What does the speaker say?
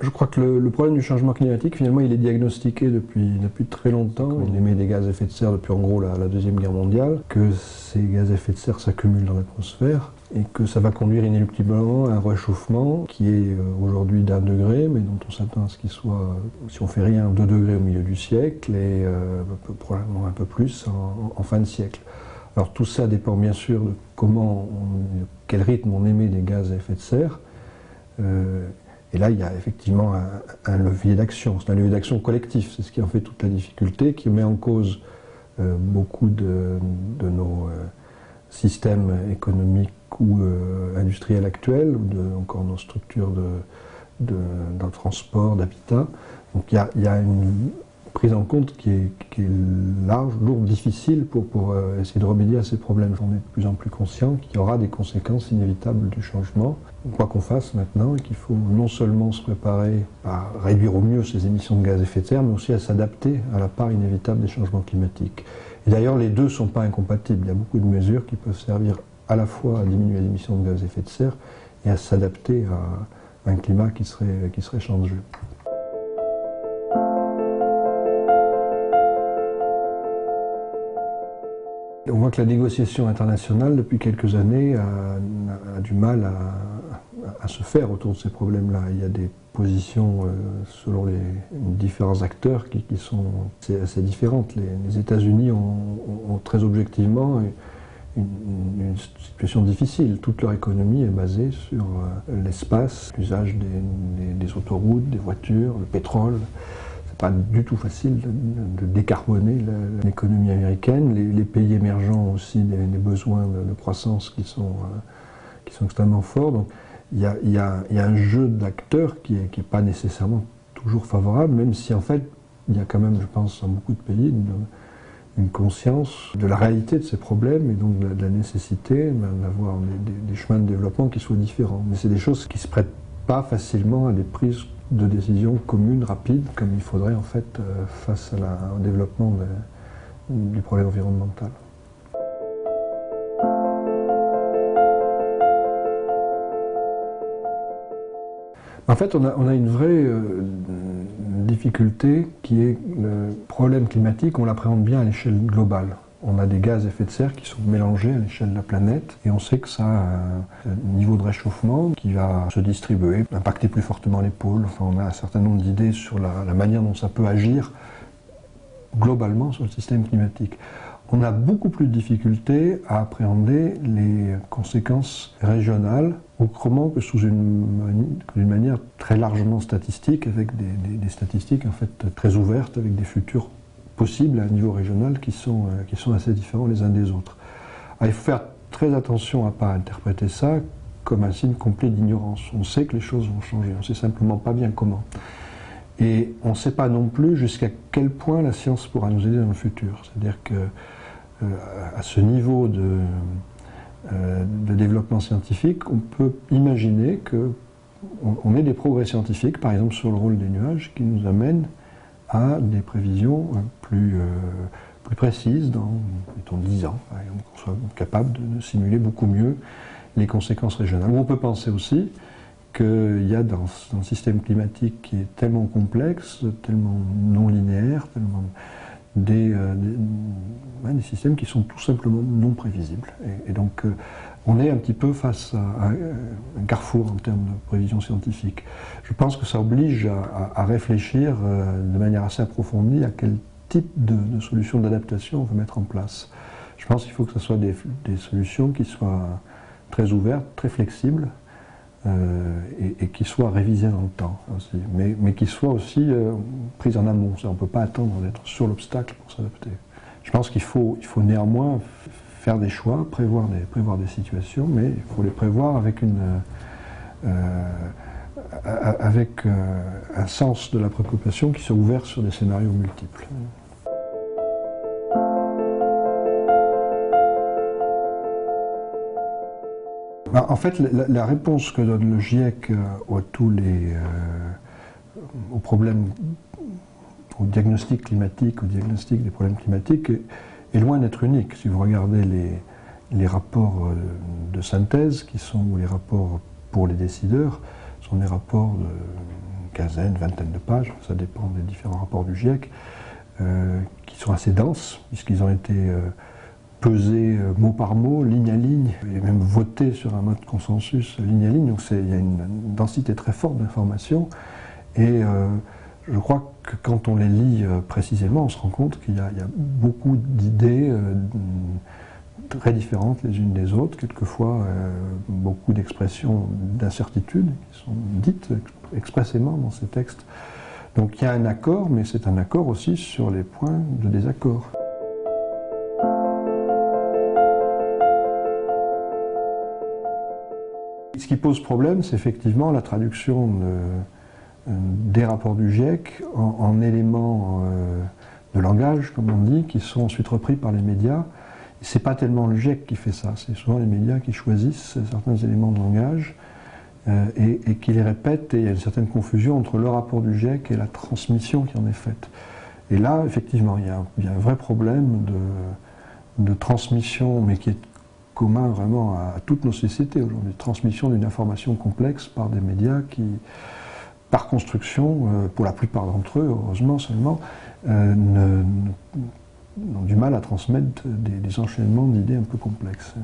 Je crois que le, problème du changement climatique, finalement, il est diagnostiqué depuis, depuis très longtemps. Il émet des gaz à effet de serre depuis en gros la, Deuxième Guerre mondiale, que ces gaz à effet de serre s'accumulent dans l'atmosphère et que ça va conduire inéluctablement à un réchauffement qui est euh, aujourd'hui d'un degré, mais dont on s'attend à ce qu'il soit, si on fait rien, deux degrés au milieu du siècle et euh, probablement un peu plus en, fin de siècle. Alors tout ça dépend bien sûr de comment, quel rythme on émet des gaz à effet de serre. Euh, et là, il y a effectivement un, levier d'action. C'est un levier d'action collectif. C'est ce qui en fait toute la difficulté, qui met en cause euh, beaucoup de, nos euh, systèmes économiques ou euh, industriels actuels, ou de, encore nos structures de, dans le transport, d'habitat. Donc il y, a, il y a une prise en compte qui est, large, lourde, difficile pour, euh, essayer de remédier à ces problèmes. J'en ai de plus en plus conscient qu'il y aura des conséquences inévitables du changement, quoi qu'on fasse maintenant, et qu'il faut non seulement se préparer à réduire au mieux ces émissions de gaz à effet de serre, mais aussi à s'adapter à la part inévitable des changements climatiques. Et d'ailleurs, les deux ne sont pas incompatibles. Il y a beaucoup de mesures qui peuvent servir à la fois à diminuer les émissions de gaz à effet de serre et à s'adapter à un climat qui serait, qui serait changé. On voit que la négociation internationale, depuis quelques années, a, du mal à, se faire autour de ces problèmes-là. Il y a des positions euh, selon les différents acteurs qui, sont assez, différentes. Les, États-Unis ont, très objectivement une, situation difficile. Toute leur économie est basée sur euh, l'espace, l'usage des, autoroutes, des voitures, le pétrole pas du tout facile de, décarboner l'économie américaine. Les, pays émergents ont aussi des, besoins de, croissance qui sont, euh, qui sont extrêmement forts. Donc il y a, un jeu d'acteurs qui n'est pas nécessairement toujours favorable, même si en fait il y a quand même, je pense, dans beaucoup de pays, une, conscience de la réalité de ces problèmes et donc de la, nécessité d'avoir des, des, chemins de développement qui soient différents. Mais c'est des choses qui ne se prêtent pas facilement à des prises de décisions communes, rapides, comme il faudrait en fait euh, face au développement du problème environnemental. En fait, on a, une vraie euh, difficulté qui est le problème climatique, on l'appréhende bien à l'échelle globale on a des gaz à effet de serre qui sont mélangés à l'échelle de la planète et on sait que ça a un niveau de réchauffement qui va se distribuer, impacter plus fortement les pôles. On a un certain nombre d'idées sur la, manière dont ça peut agir globalement sur le système climatique. On a beaucoup plus de difficultés à appréhender les conséquences régionales autrement que sous une, manière très largement statistique, avec des, des, statistiques en fait très ouvertes, avec des futurs possibles à un niveau régional qui sont, euh, qui sont assez différents les uns des autres. il faut faire très attention à ne pas interpréter ça comme un signe complet d'ignorance. On sait que les choses vont changer, on ne sait simplement pas bien comment. Et on ne sait pas non plus jusqu'à quel point la science pourra nous aider dans le futur. C'est-à-dire que euh, à ce niveau de, euh, développement scientifique, on peut imaginer que on ait des progrès scientifiques, par exemple sur le rôle des nuages, qui nous amènent à des prévisions euh, plus, euh, plus précises dans, mettons, 10 ans, qu'on soit capable de, simuler beaucoup mieux les conséquences régionales. On peut penser aussi qu'il y a dans, un système climatique qui est tellement complexe, tellement non linéaire, tellement des, euh, des, systèmes qui sont tout simplement non prévisibles. Et, donc, on est un petit peu face à, un carrefour en termes de prévision scientifique. Je pense que ça oblige à, réfléchir euh, de manière assez approfondie à quel type de, solution d'adaptation on veut mettre en place. Je pense qu'il faut que ce soit des, solutions qui soient très ouvertes, très flexibles, euh, et, qui soient révisées dans le temps aussi, mais, qui soient aussi euh, prises en amont. On ne peut pas attendre d'être sur l'obstacle pour s'adapter. Je pense qu'il faut, il faut néanmoins faire des choix, prévoir des, prévoir des situations, mais il faut les prévoir avec, une, euh, avec euh, un sens de la préoccupation qui soit ouvert sur des scénarios multiples. Bah, en fait, la, réponse que donne le GIEC euh, tous les, aux problèmes, au diagnostic climatique, au diagnostic des problèmes climatiques, loin d'être unique. Si vous regardez les, les rapports euh, de synthèse, qui sont les rapports pour les décideurs, sont des rapports quinzaine, vingtaine de pages, ça dépend des différents rapports du GIEC, qui sont assez denses, puisqu'ils ont été pesés mot par mot, ligne à ligne, et même votés sur un mode consensus ligne à ligne, donc il y a une densité très forte d'informations, et je crois que quand on les lit euh, précisément, on se rend compte qu'il y, a beaucoup d'idées euh, très différentes les unes des autres, quelquefois euh, beaucoup d'expressions d'incertitude qui sont dites expressément dans ces textes. Donc il y a un accord, mais c'est un accord aussi sur les points de désaccord. Ce qui pose problème, c'est effectivement la traduction de des rapports du GIEC en, éléments euh, de langage, comme on dit, qui sont ensuite repris par les médias. C'est pas tellement le GIEC qui fait ça, c'est souvent les médias qui choisissent certains éléments de langage euh, et, qui les répètent, et il y a une certaine confusion entre le rapport du GIEC et la transmission qui en est faite. Et là, effectivement, il y a, un vrai problème de, transmission, mais qui est commun vraiment à, à toutes nos sociétés aujourd'hui, transmission d'une information complexe par des médias qui, par construction, euh, pour la plupart d'entre eux, heureusement seulement, euh, ont du mal à transmettre des enchaînements d'idées un peu complexes.